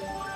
you